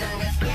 Let's go.